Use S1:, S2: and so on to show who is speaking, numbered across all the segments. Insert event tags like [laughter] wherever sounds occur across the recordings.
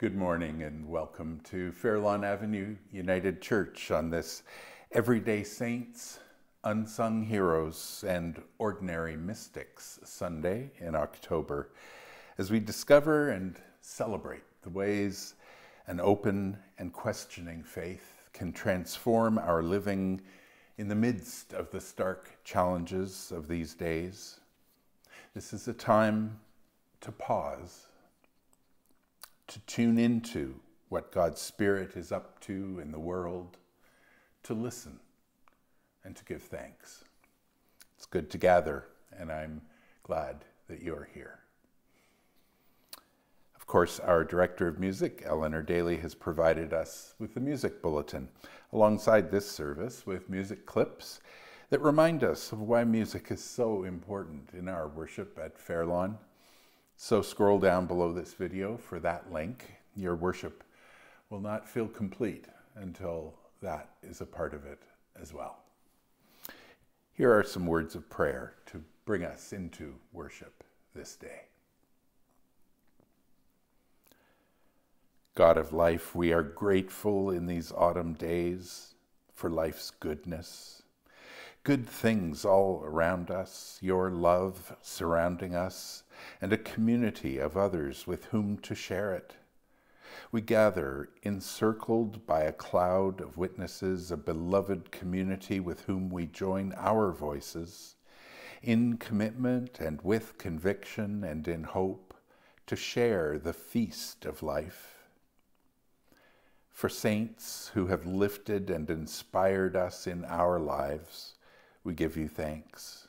S1: Good morning and welcome to Fairlawn Avenue United Church on this Everyday Saints, Unsung Heroes, and Ordinary Mystics Sunday in October as we discover and celebrate the ways an open and questioning faith can transform our living in the midst of the stark challenges of these days. This is a time to pause to tune into what God's Spirit is up to in the world, to listen and to give thanks. It's good to gather, and I'm glad that you're here. Of course, our director of music, Eleanor Daley, has provided us with the music bulletin alongside this service with music clips that remind us of why music is so important in our worship at Fairlawn. So scroll down below this video for that link. Your worship will not feel complete until that is a part of it as well. Here are some words of prayer to bring us into worship this day. God of life, we are grateful in these autumn days for life's goodness good things all around us, your love surrounding us, and a community of others with whom to share it. We gather encircled by a cloud of witnesses, a beloved community with whom we join our voices, in commitment and with conviction and in hope, to share the feast of life. For saints who have lifted and inspired us in our lives, we give you thanks.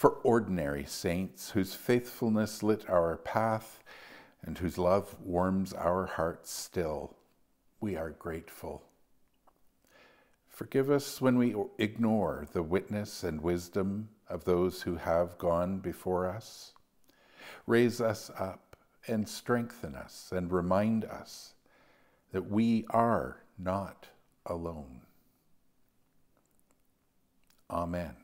S1: For ordinary saints whose faithfulness lit our path and whose love warms our hearts still, we are grateful. Forgive us when we ignore the witness and wisdom of those who have gone before us. Raise us up and strengthen us and remind us that we are not alone. Amen.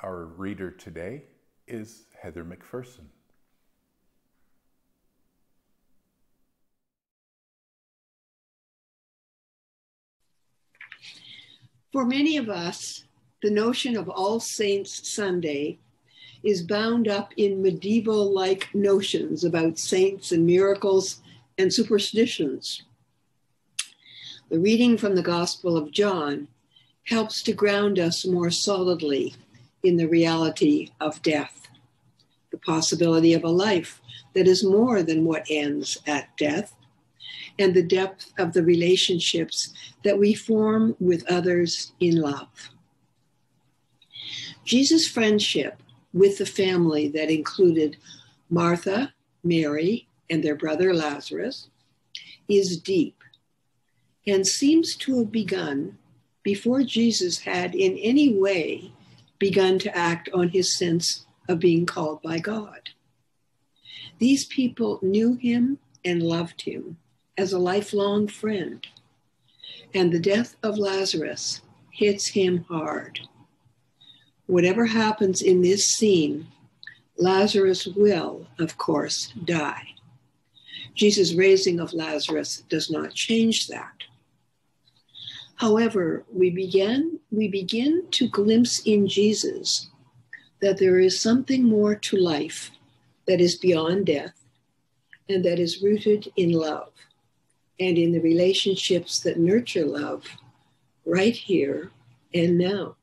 S1: Our reader today is Heather McPherson.
S2: For many of us, the notion of All Saints Sunday is bound up in medieval like notions about saints and miracles and superstitions. The reading from the Gospel of John helps to ground us more solidly in the reality of death, the possibility of a life that is more than what ends at death, and the depth of the relationships that we form with others in love. Jesus' friendship with the family that included Martha, Mary, and their brother Lazarus is deep and seems to have begun before Jesus had in any way begun to act on his sense of being called by God. These people knew him and loved him as a lifelong friend, and the death of Lazarus hits him hard. Whatever happens in this scene, Lazarus will, of course, die. Jesus' raising of Lazarus does not change that. However, we begin, we begin to glimpse in Jesus that there is something more to life that is beyond death and that is rooted in love and in the relationships that nurture love right here and now.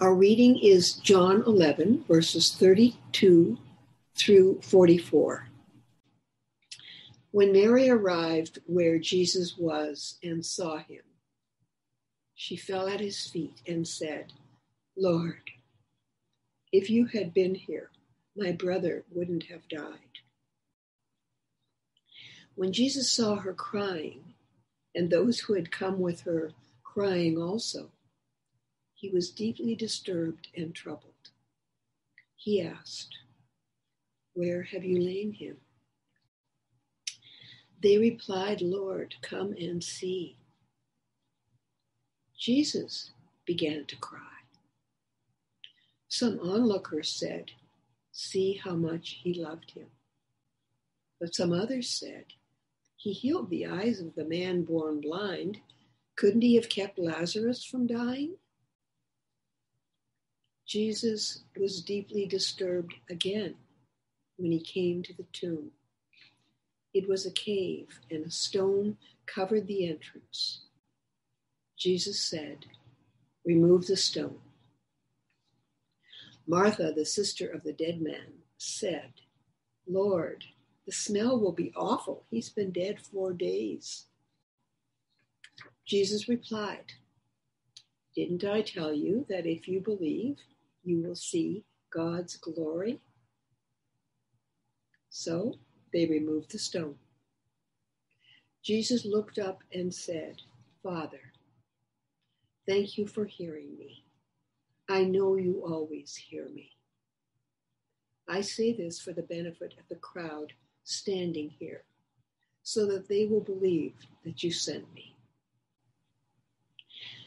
S2: Our reading is John 11, verses 32 through 44. When Mary arrived where Jesus was and saw him, she fell at his feet and said, Lord, if you had been here, my brother wouldn't have died. When Jesus saw her crying, and those who had come with her crying also, he was deeply disturbed and troubled. He asked, Where have you laid him? They replied, Lord, come and see. Jesus began to cry. Some onlookers said, see how much he loved him. But some others said, He healed the eyes of the man born blind. Couldn't he have kept Lazarus from dying? Jesus was deeply disturbed again when he came to the tomb. It was a cave, and a stone covered the entrance. Jesus said, Remove the stone. Martha, the sister of the dead man, said, Lord, the smell will be awful. He's been dead four days. Jesus replied, Didn't I tell you that if you believe, you will see God's glory? So they removed the stone. Jesus looked up and said, Father, thank you for hearing me. I know you always hear me. I say this for the benefit of the crowd standing here, so that they will believe that you sent me.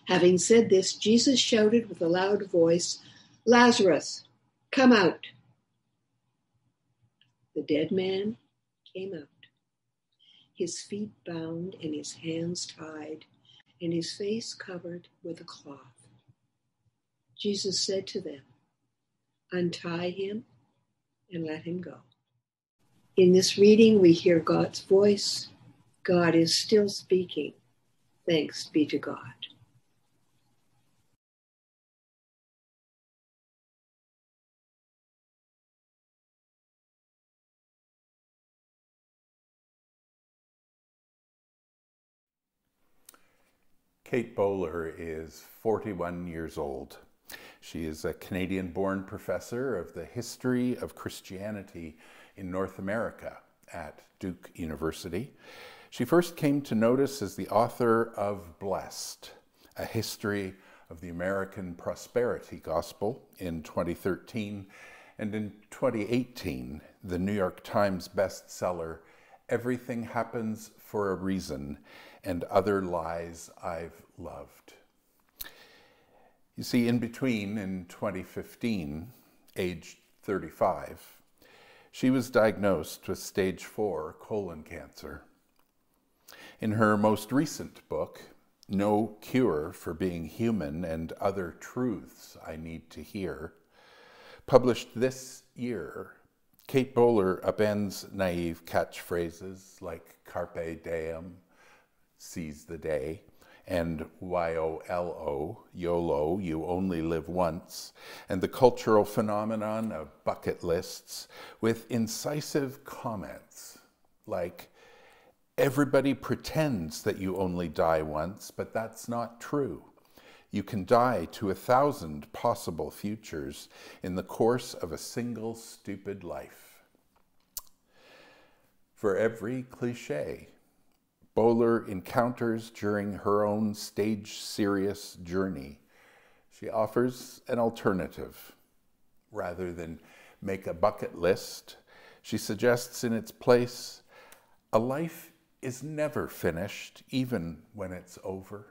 S2: Having said this, Jesus shouted with a loud voice, Lazarus, come out. The dead man came out, his feet bound and his hands tied, and his face covered with a cloth. Jesus said to them, Untie him and let him go. In this reading, we hear God's voice. God is still speaking. Thanks be to God.
S1: Kate Bowler is 41 years old. She is a Canadian born professor of the history of Christianity in North America at Duke University. She first came to notice as the author of Blessed, a history of the American prosperity gospel in 2013, and in 2018, the New York Times bestseller, Everything Happens for a Reason and Other Lies I've Loved. You see, in between, in 2015, aged 35, she was diagnosed with stage four colon cancer. In her most recent book, No Cure for Being Human and Other Truths I Need to Hear, published this year, Kate Bowler upends naive catchphrases like carpe diem, seize the day, and YOLO, YOLO, you only live once, and the cultural phenomenon of bucket lists with incisive comments like, everybody pretends that you only die once, but that's not true. You can die to a thousand possible futures in the course of a single stupid life. For every cliche, Bowler encounters during her own stage serious journey. She offers an alternative. Rather than make a bucket list, she suggests in its place a life is never finished, even when it's over.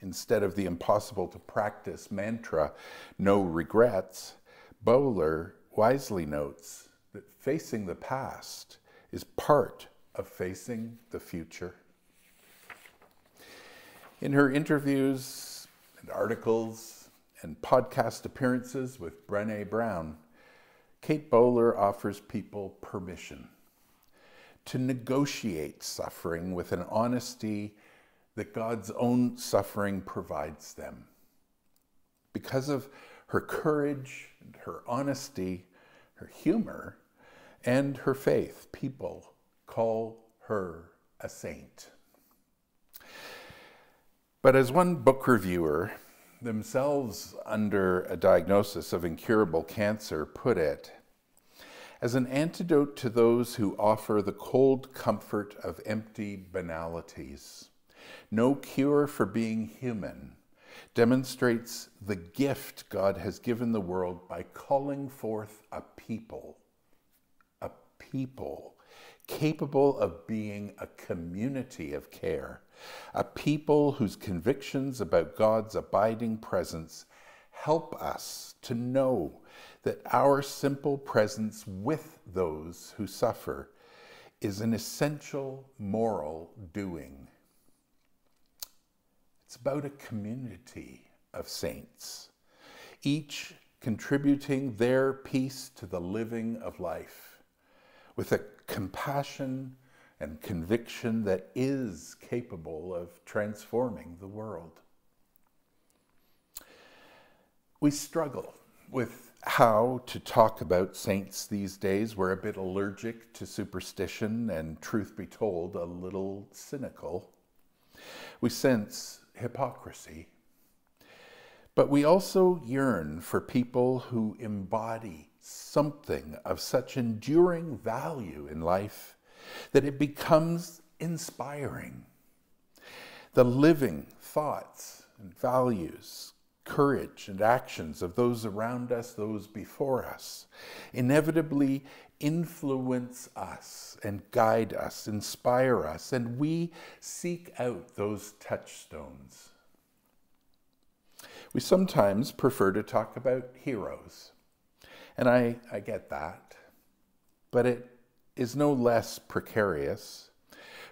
S1: Instead of the impossible to practice mantra, no regrets, Bowler wisely notes that facing the past is part of facing the future. In her interviews and articles and podcast appearances with Brene Brown, Kate Bowler offers people permission to negotiate suffering with an honesty that God's own suffering provides them. Because of her courage, her honesty, her humor, and her faith, people call her a saint. But as one book reviewer, themselves under a diagnosis of incurable cancer, put it, as an antidote to those who offer the cold comfort of empty banalities, no cure for being human demonstrates the gift God has given the world by calling forth a people, a people capable of being a community of care, a people whose convictions about God's abiding presence help us to know that our simple presence with those who suffer is an essential moral doing. It's about a community of saints, each contributing their piece to the living of life with a compassion and conviction that is capable of transforming the world. We struggle with how to talk about saints these days. We're a bit allergic to superstition and, truth be told, a little cynical. We sense hypocrisy. But we also yearn for people who embody something of such enduring value in life that it becomes inspiring. The living thoughts and values, courage and actions of those around us, those before us, inevitably influence us and guide us, inspire us, and we seek out those touchstones. We sometimes prefer to talk about heroes, and I, I get that, but it is no less precarious,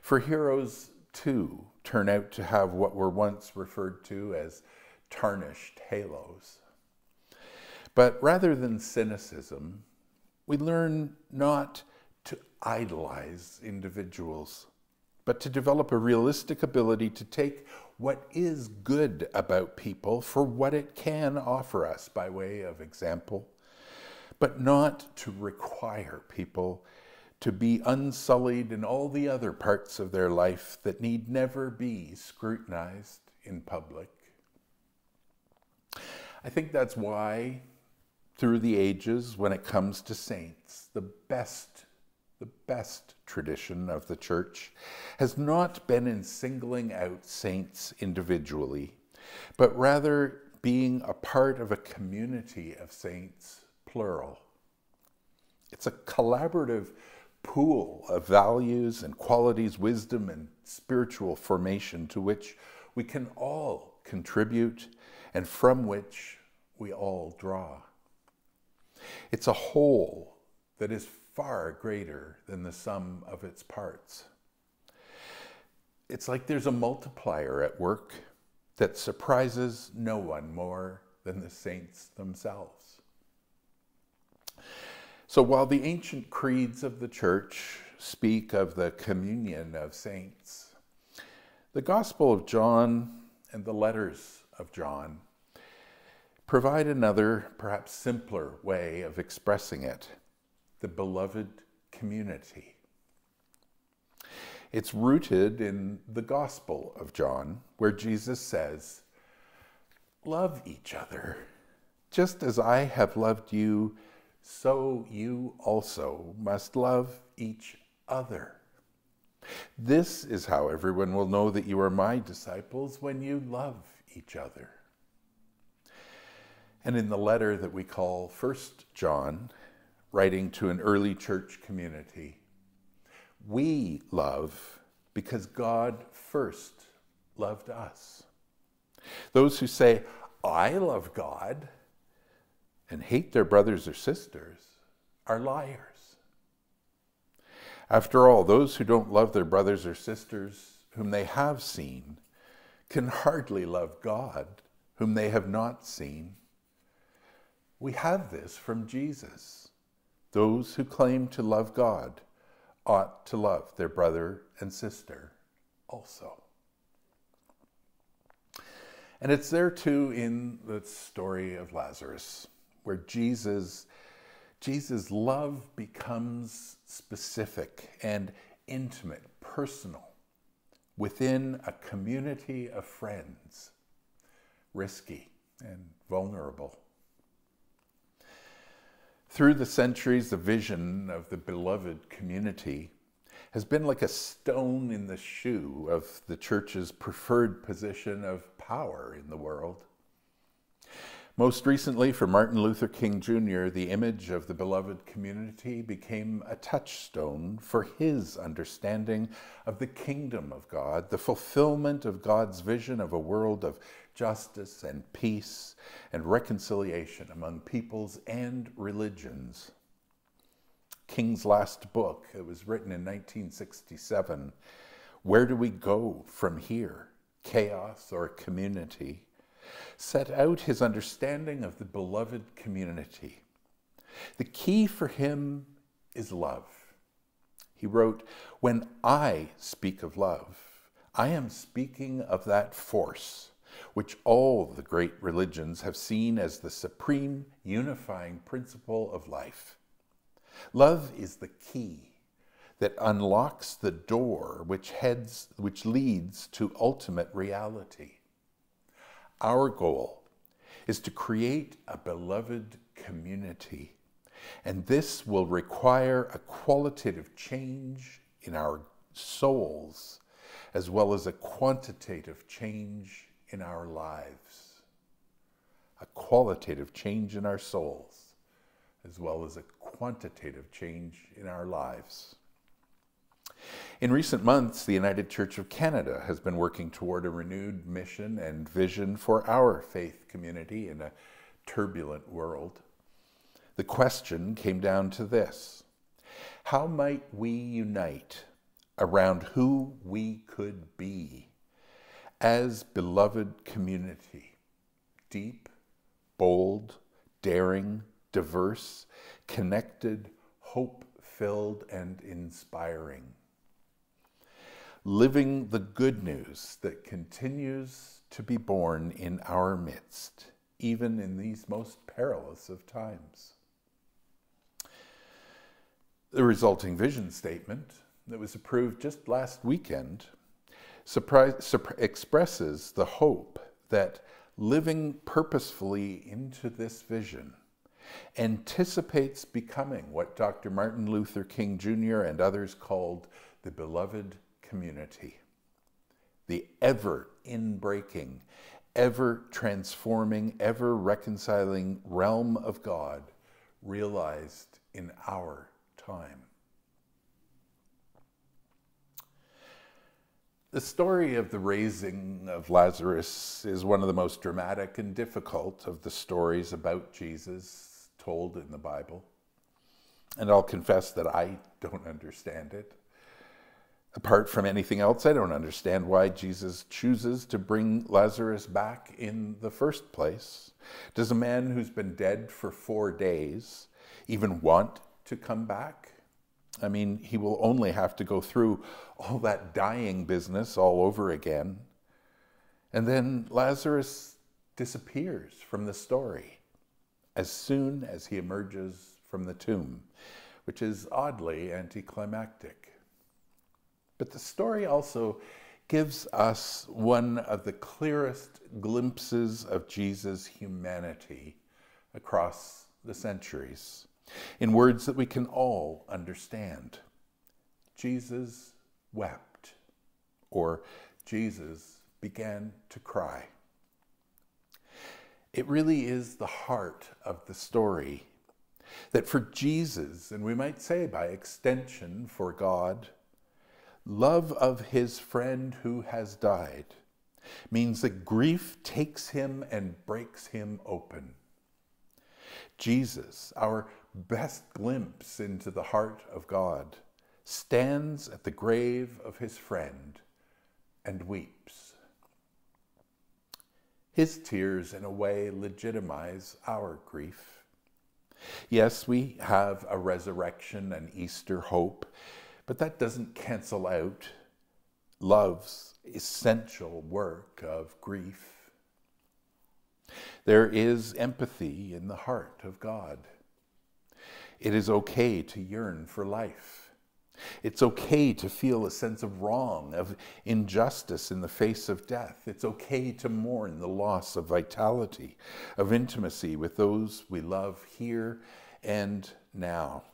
S1: for heroes too turn out to have what were once referred to as tarnished halos. But rather than cynicism, we learn not to idolize individuals, but to develop a realistic ability to take what is good about people for what it can offer us by way of example, but not to require people to be unsullied in all the other parts of their life that need never be scrutinized in public. I think that's why, through the ages, when it comes to saints, the best, the best tradition of the church has not been in singling out saints individually, but rather being a part of a community of saints, plural. It's a collaborative pool of values and qualities, wisdom and spiritual formation to which we can all contribute and from which we all draw. It's a whole that is far greater than the sum of its parts. It's like there's a multiplier at work that surprises no one more than the saints themselves. So while the ancient creeds of the church speak of the communion of saints, the Gospel of John and the letters of John provide another, perhaps simpler way of expressing it the beloved community. It's rooted in the Gospel of John, where Jesus says, Love each other, just as I have loved you so you also must love each other. This is how everyone will know that you are my disciples when you love each other. And in the letter that we call First John, writing to an early church community, we love because God first loved us. Those who say, I love God, and hate their brothers or sisters are liars. After all, those who don't love their brothers or sisters whom they have seen can hardly love God whom they have not seen. We have this from Jesus. Those who claim to love God ought to love their brother and sister also. And it's there too in the story of Lazarus where Jesus, Jesus' love becomes specific and intimate, personal, within a community of friends, risky and vulnerable. Through the centuries, the vision of the beloved community has been like a stone in the shoe of the church's preferred position of power in the world. Most recently, for Martin Luther King Jr., the image of the beloved community became a touchstone for his understanding of the kingdom of God, the fulfillment of God's vision of a world of justice and peace and reconciliation among peoples and religions. King's last book, it was written in 1967. Where do we go from here? Chaos or community? Set out his understanding of the beloved community. The key for him is love. He wrote, When I speak of love, I am speaking of that force which all the great religions have seen as the supreme unifying principle of life. Love is the key that unlocks the door which heads which leads to ultimate reality. Our goal is to create a beloved community, and this will require a qualitative change in our souls as well as a quantitative change in our lives. A qualitative change in our souls as well as a quantitative change in our lives. In recent months, the United Church of Canada has been working toward a renewed mission and vision for our faith community in a turbulent world. The question came down to this How might we unite around who we could be as beloved community? Deep, bold, daring, diverse, connected, hope filled, and inspiring. Living the good news that continues to be born in our midst, even in these most perilous of times. The resulting vision statement that was approved just last weekend expresses the hope that living purposefully into this vision anticipates becoming what Dr. Martin Luther King Jr. and others called the beloved community, the ever inbreaking, ever transforming, ever reconciling realm of God realized in our time. The story of the raising of Lazarus is one of the most dramatic and difficult of the stories about Jesus told in the Bible. And I'll confess that I don't understand it. Apart from anything else, I don't understand why Jesus chooses to bring Lazarus back in the first place. Does a man who's been dead for four days even want to come back? I mean, he will only have to go through all that dying business all over again. And then Lazarus disappears from the story as soon as he emerges from the tomb, which is oddly anticlimactic. But the story also gives us one of the clearest glimpses of Jesus' humanity across the centuries in words that we can all understand. Jesus wept, or Jesus began to cry. It really is the heart of the story that for Jesus, and we might say by extension for God, love of his friend who has died means that grief takes him and breaks him open. Jesus, our best glimpse into the heart of God, stands at the grave of his friend and weeps. His tears, in a way, legitimize our grief. Yes, we have a resurrection and Easter hope, but that doesn't cancel out love's essential work of grief. There is empathy in the heart of God. It is okay to yearn for life. It's okay to feel a sense of wrong, of injustice in the face of death. It's okay to mourn the loss of vitality, of intimacy with those we love here and now.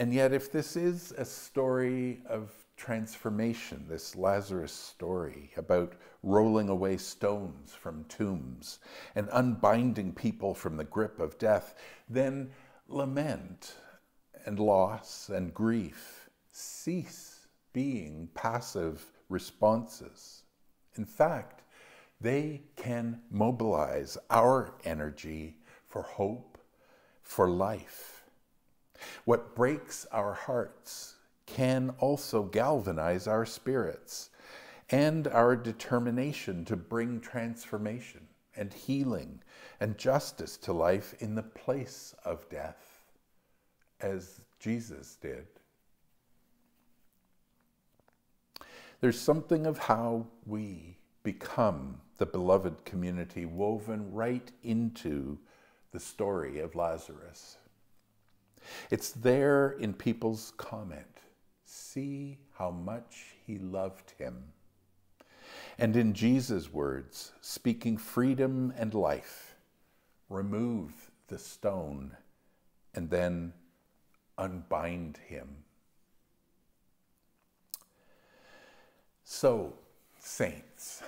S1: And yet, if this is a story of transformation, this Lazarus story about rolling away stones from tombs and unbinding people from the grip of death, then lament and loss and grief cease being passive responses. In fact, they can mobilize our energy for hope, for life. What breaks our hearts can also galvanize our spirits and our determination to bring transformation and healing and justice to life in the place of death, as Jesus did. There's something of how we become the beloved community woven right into the story of Lazarus. It's there in people's comment see how much he loved him. And in Jesus' words, speaking freedom and life, remove the stone and then unbind him. So, saints,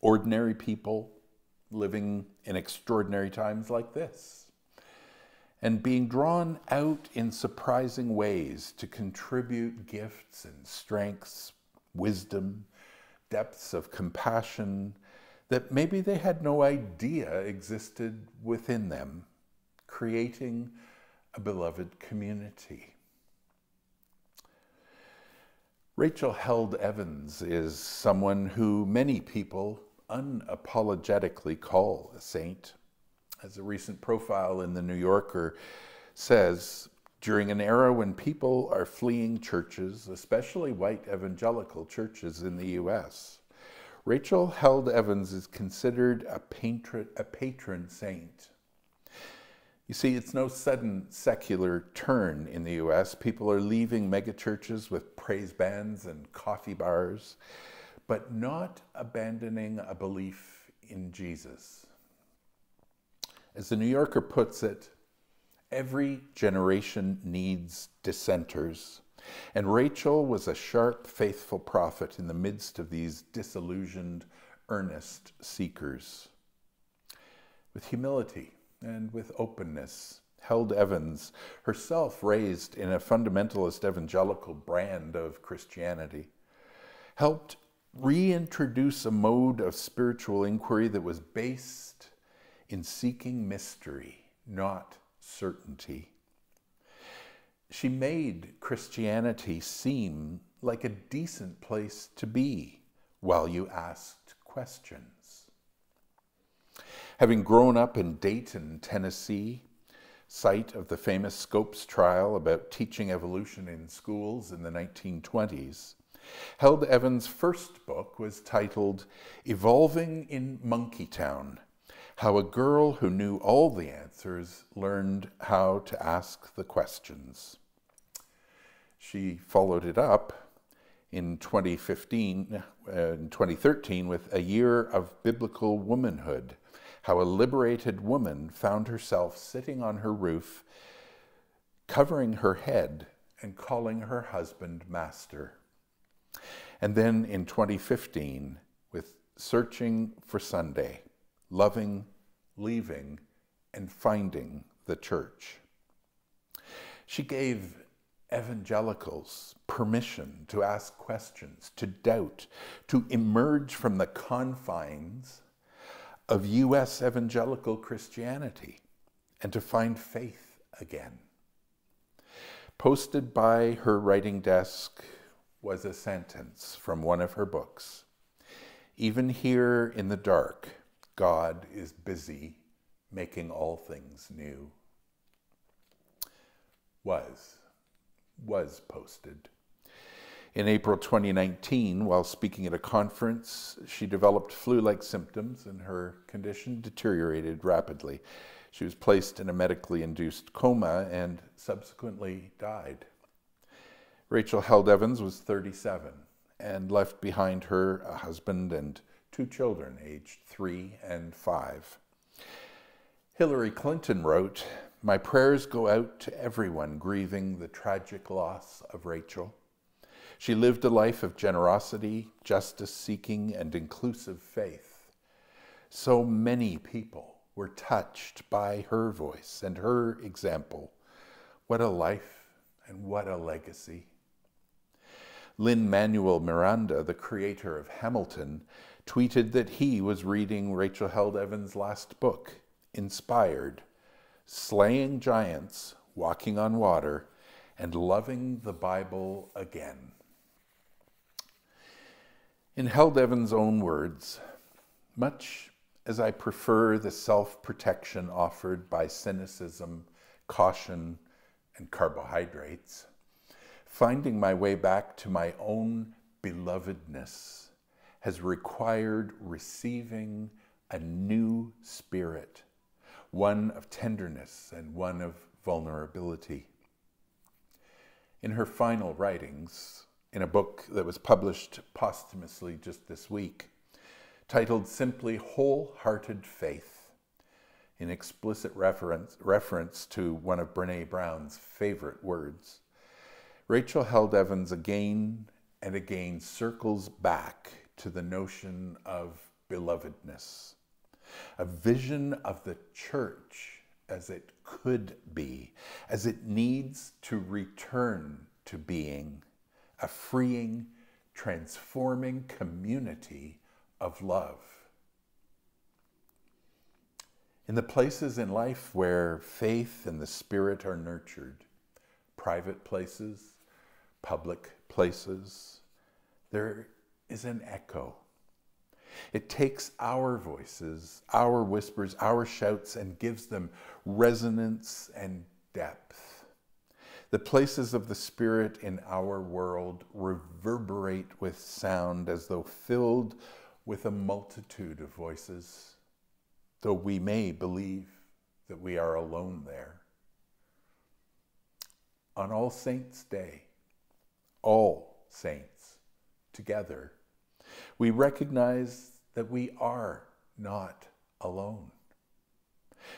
S1: ordinary people living in extraordinary times like this, and being drawn out in surprising ways to contribute gifts and strengths, wisdom, depths of compassion that maybe they had no idea existed within them, creating a beloved community. Rachel Held Evans is someone who many people unapologetically call a saint. As a recent profile in the New Yorker says, during an era when people are fleeing churches, especially white evangelical churches in the US, Rachel Held Evans is considered a patron, a patron saint. You see, it's no sudden secular turn in the US. People are leaving megachurches with praise bands and coffee bars, but not abandoning a belief in Jesus. As the New Yorker puts it, every generation needs dissenters. And Rachel was a sharp, faithful prophet in the midst of these disillusioned, earnest seekers. With humility and with openness, Held Evans, herself raised in a fundamentalist evangelical brand of Christianity, helped reintroduce a mode of spiritual inquiry that was based in seeking mystery, not certainty. She made Christianity seem like a decent place to be while you asked questions. Having grown up in Dayton, Tennessee, site of the famous Scopes trial about teaching evolution in schools in the 1920s, Held Evans' first book was titled Evolving in Monkeytown How a Girl Who Knew All the Answers Learned How to Ask the Questions. She followed it up in 2015, uh, in 2013, with A Year of Biblical Womanhood, how a liberated woman found herself sitting on her roof, covering her head and calling her husband master. And then in 2015, with Searching for Sunday, Loving, Leaving, and Finding the Church. She gave evangelicals permission to ask questions, to doubt, to emerge from the confines of U.S. evangelical Christianity and to find faith again. Posted by her writing desk was a sentence from one of her books. Even here in the dark, God is busy making all things new. Was was posted. In April 2019, while speaking at a conference, she developed flu like symptoms and her condition deteriorated rapidly. She was placed in a medically induced coma and subsequently died. Rachel Held Evans was 37 and left behind her a husband and two children, aged three and five. Hillary Clinton wrote, my prayers go out to everyone grieving the tragic loss of Rachel. She lived a life of generosity, justice seeking, and inclusive faith. So many people were touched by her voice and her example. What a life and what a legacy. Lin-Manuel Miranda, the creator of Hamilton, tweeted that he was reading Rachel Held Evans' last book, Inspired, Slaying Giants, Walking on Water, and Loving the Bible Again. In Held Evans' own words, much as I prefer the self protection offered by cynicism, caution, and carbohydrates, finding my way back to my own belovedness has required receiving a new spirit, one of tenderness and one of vulnerability. In her final writings, in a book that was published posthumously just this week, titled simply Wholehearted Faith, in explicit reference, reference to one of Brene Brown's favorite words. Rachel Held Evans again and again circles back to the notion of belovedness, a vision of the church as it could be, as it needs to return to being a freeing, transforming community of love. In the places in life where faith and the Spirit are nurtured, private places, public places, there is an echo. It takes our voices, our whispers, our shouts, and gives them resonance and depth. The places of the Spirit in our world reverberate with sound as though filled with a multitude of voices, though we may believe that we are alone there. On All Saints' Day, all saints together, we recognize that we are not alone,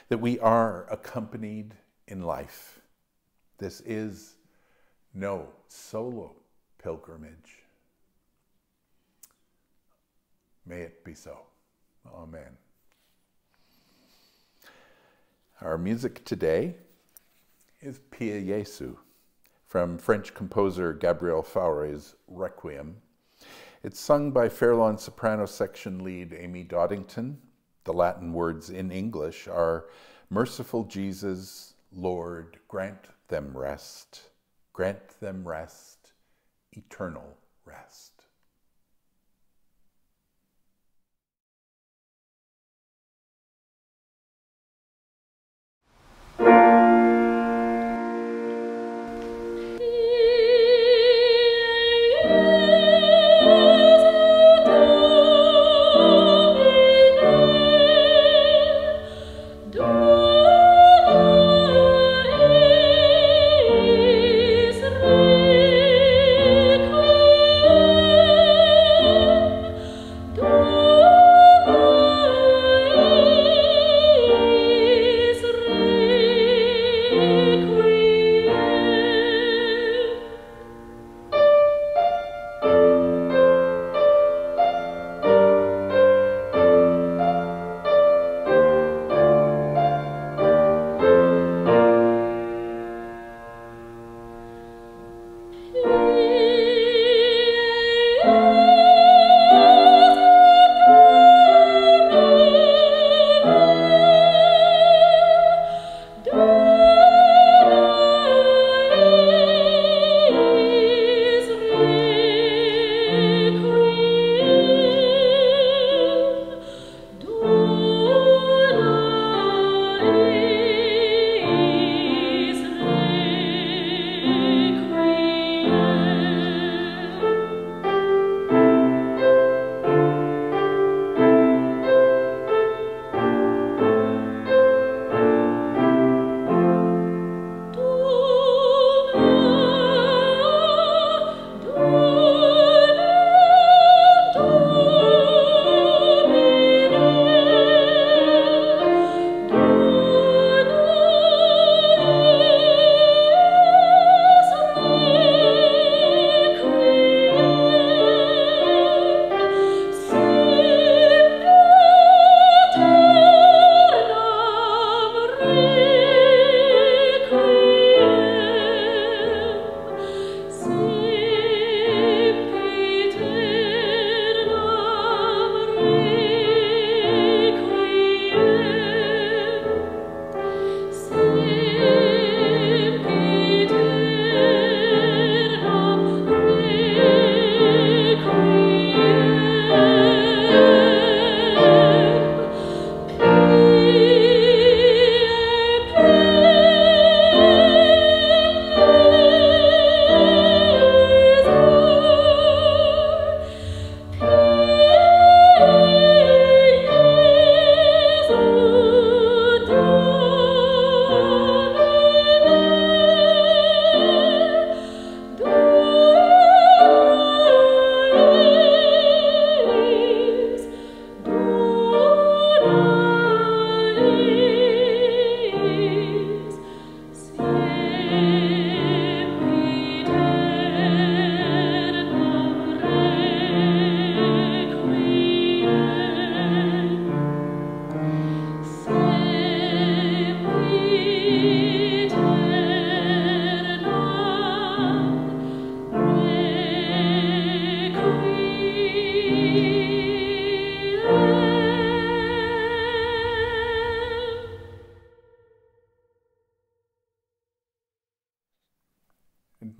S1: that we are accompanied in life. This is no solo pilgrimage. May it be so. Amen. Our music today is Pie Jesu from French composer Gabriel Fauré's Requiem. It's sung by Fairlawn soprano section lead Amy Dodington. The Latin words in English are Merciful Jesus, Lord, grant them rest, grant them rest, eternal rest.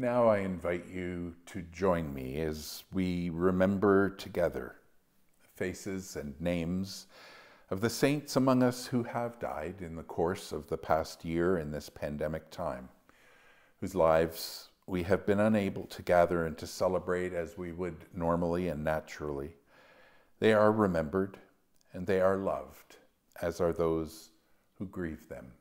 S1: Now I invite you to join me as we remember together the faces and names of the saints among us who have died in the course of the past year in this pandemic time, whose lives we have been unable to gather and to celebrate as we would normally and naturally. They are remembered and they are loved, as are those who grieve them.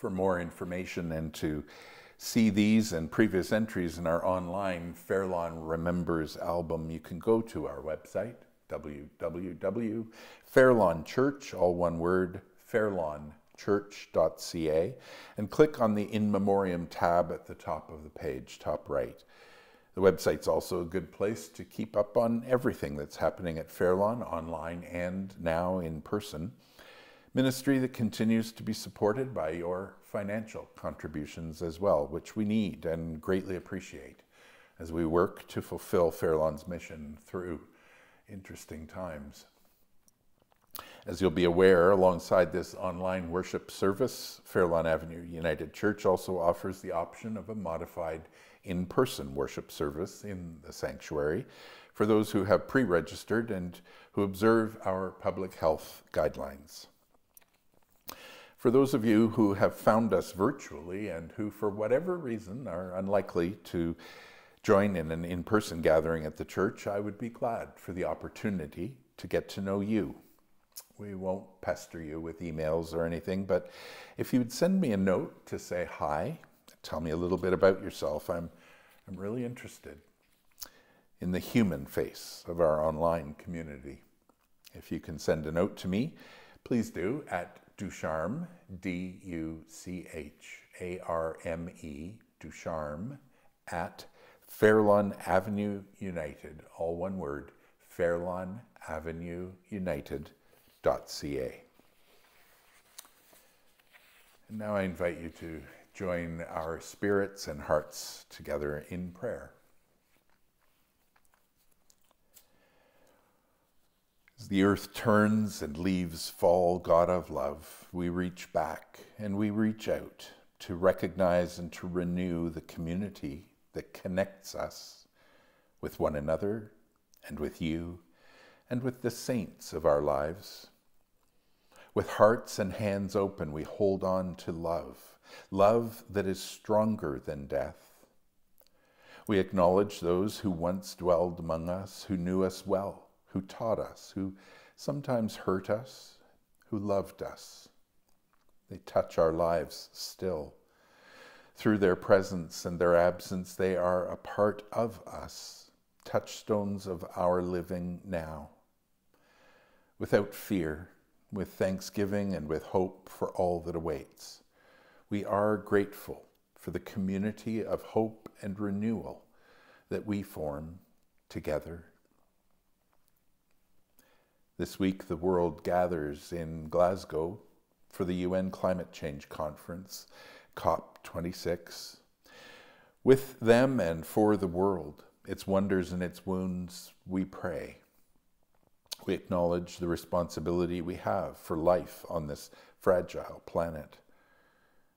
S1: For more information and to see these and previous entries in our online Fairlawn Remembers album, you can go to our website, www.fairlawnchurch, all one word, fairlawnchurch.ca, and click on the In Memoriam tab at the top of the page, top right. The website's also a good place to keep up on everything that's happening at Fairlawn, online and now in person ministry that continues to be supported by your financial contributions as well, which we need and greatly appreciate as we work to fulfill Fairlawn's mission through interesting times. As you'll be aware, alongside this online worship service, Fairlawn Avenue United Church also offers the option of a modified in person worship service in the sanctuary for those who have pre registered and who observe our public health guidelines. For those of you who have found us virtually and who, for whatever reason, are unlikely to join in an in person gathering at the church, I would be glad for the opportunity to get to know you. We won't pester you with emails or anything, but if you'd send me a note to say hi, tell me a little bit about yourself, I'm, I'm really interested in the human face of our online community. If you can send a note to me, please do at Ducharme, D U C H A R M E, Ducharme, at Fairlawn Avenue United, all one word, Fairlawn Avenue United.ca. And now I invite you to join our spirits and hearts together in prayer. The earth turns and leaves fall, God of love, we reach back and we reach out to recognize and to renew the community that connects us with one another and with you and with the saints of our lives. With hearts and hands open, we hold on to love, love that is stronger than death we acknowledge those who once dwelled among us, who knew us well, who taught us, who sometimes hurt us, who loved us. They touch our lives still. Through their presence and their absence, they are a part of us, touchstones of our living now. Without fear, with thanksgiving and with hope for all that awaits, we are grateful for the community of hope and renewal that we form together. This week, the world gathers in Glasgow for the UN Climate Change Conference, COP26. With them and for the world, its wonders and its wounds, we pray. We acknowledge the responsibility we have for life on this fragile planet.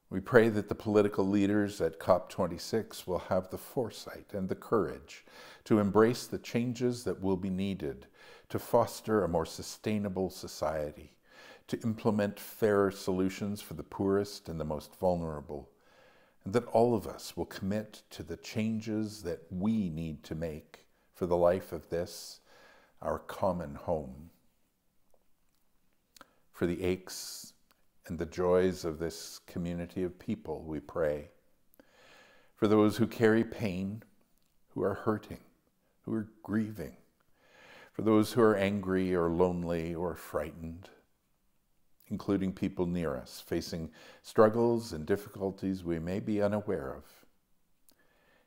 S1: We pray that the political leaders at COP26 will have the foresight and the courage to embrace the changes that will be needed to foster a more sustainable society, to implement fairer solutions for the poorest and the most vulnerable, and that all of us will commit to the changes that we need to make for the life of this, our common home. For the aches and the joys of this community of people, we pray. For those who carry pain, who are hurting, who are grieving, for those who are angry or lonely or frightened, including people near us facing struggles and difficulties we may be unaware of.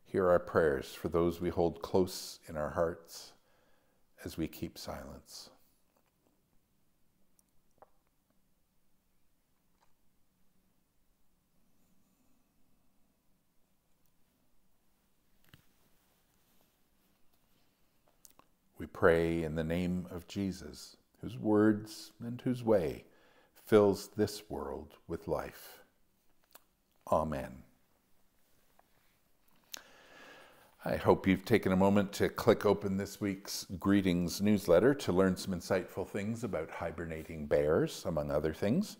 S1: Hear our prayers for those we hold close in our hearts as we keep silence. We pray in the name of Jesus, whose words and whose way fills this world with life. Amen. I hope you've taken a moment to click open this week's Greetings newsletter to learn some insightful things about hibernating bears, among other things,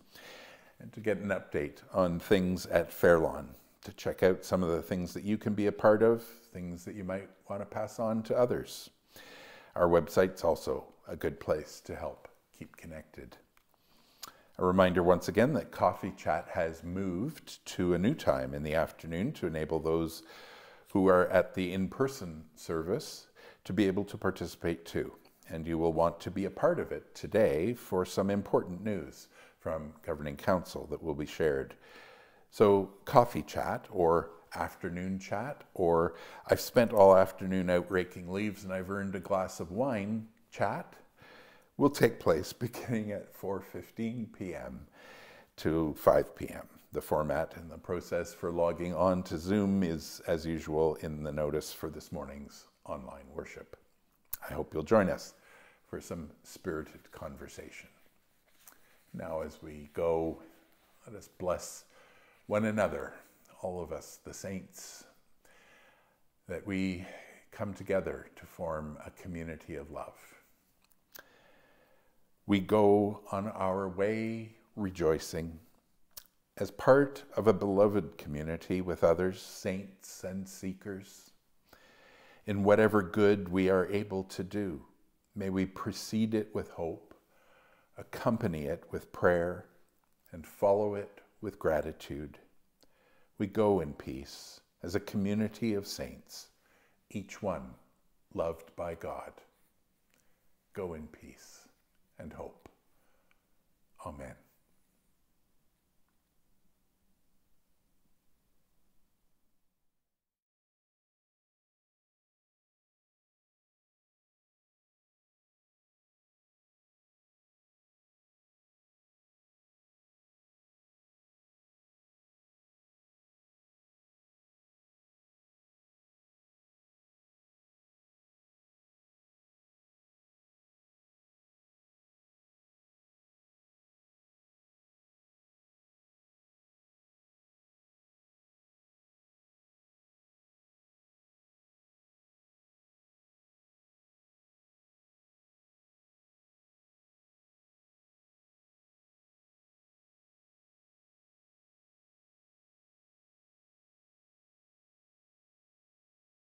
S1: and to get an update on things at Fairlawn, to check out some of the things that you can be a part of, things that you might want to pass on to others. Our website's also a good place to help keep connected. A reminder once again that Coffee Chat has moved to a new time in the afternoon to enable those who are at the in-person service to be able to participate too. And you will want to be a part of it today for some important news from Governing Council that will be shared. So Coffee Chat, or afternoon chat, or I've spent all afternoon out raking leaves and I've earned a glass of wine chat, will take place [laughs] beginning at 4.15 p.m. to 5 p.m. The format and the process for logging on to Zoom is, as usual, in the notice for this morning's online worship. I hope you'll join us for some spirited conversation. Now, as we go, let us bless one another all of us, the saints, that we come together to form a community of love. We go on our way rejoicing as part of a beloved community with others, saints and seekers. In whatever good we are able to do, may we precede it with hope, accompany it with prayer, and follow it with gratitude we go in peace as a community of saints, each one loved by God. Go in peace and hope. Amen.